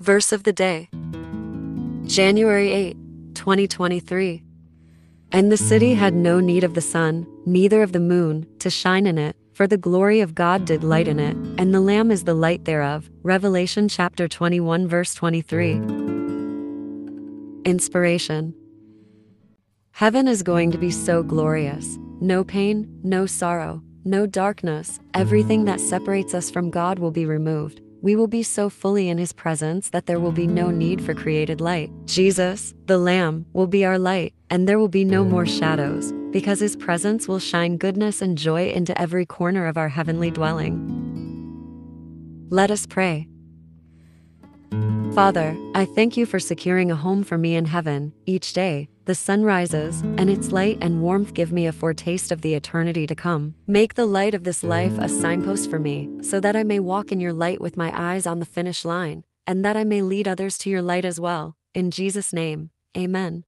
Verse of the day January 8, 2023. And the city had no need of the sun, neither of the moon, to shine in it, for the glory of God did light in it, and the Lamb is the light thereof. Revelation chapter 21, verse 23. Inspiration Heaven is going to be so glorious. No pain, no sorrow, no darkness. Everything that separates us from God will be removed. We will be so fully in His presence that there will be no need for created light. Jesus, the Lamb, will be our light, and there will be no more shadows, because His presence will shine goodness and joy into every corner of our heavenly dwelling. Let us pray. Father, I thank you for securing a home for me in heaven each day. The sun rises, and its light and warmth give me a foretaste of the eternity to come. Make the light of this life a signpost for me, so that I may walk in your light with my eyes on the finish line, and that I may lead others to your light as well. In Jesus' name, amen.